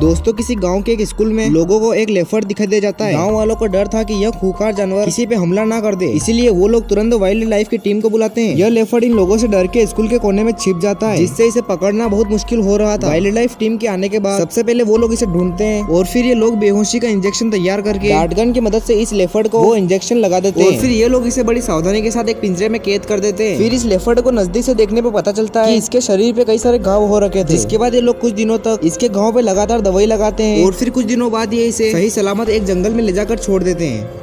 दोस्तों, किसी गाँव के एक स्कूल में लोगों को एक लेफर्ड दिखाई दे जाता है। गाँव वालों को डर था कि यह खूंखार जानवर किसी पे हमला ना कर दे। इसीलिए वो लोग तुरंत वाइल्ड लाइफ की टीम को बुलाते हैं। यह लेफर्ड इन लोगों से डर के स्कूल के कोने में छिप जाता है, जिससे इसे पकड़ना बहुत मुश्किल हो रहा था। वाइल्ड लाइफ टीम के आने के बाद सबसे पहले वो लोग इसे ढूंढते हैं और फिर ये लोग बेहोशी का इंजेक्शन तैयार करके गार्डगन की मदद से इस लेफर्ड को वो इंजेक्शन लगा देते हैं। फिर ये लोग इसे बड़ी सावधानी के साथ एक पिंजरे में कैद कर देते हैं। फिर इस लेफर्ड को नज़दीक से देखने पे पता चलता है इसके शरीर पे कई सारे घाव हो रखे थे। इसके बाद ये लोग कुछ दिनों तक इसके घाव पे लगातार दवाई लगाते हैं। और फिर कुछ दिनों बाद ये इसे सही सलामत एक जंगल में ले जाकर छोड़ देते हैं।